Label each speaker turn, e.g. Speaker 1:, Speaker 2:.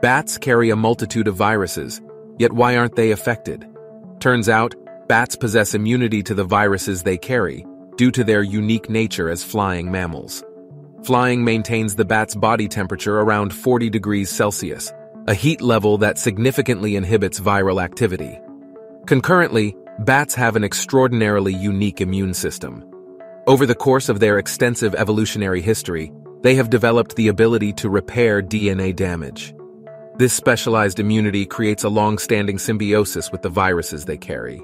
Speaker 1: Bats carry a multitude of viruses, yet why aren't they affected? Turns out, bats possess immunity to the viruses they carry due to their unique nature as flying mammals. Flying maintains the bat's body temperature around 40 degrees Celsius, a heat level that significantly inhibits viral activity. Concurrently, bats have an extraordinarily unique immune system. Over the course of their extensive evolutionary history, they have developed the ability to repair DNA damage. This specialized immunity creates a long-standing symbiosis with the viruses they carry.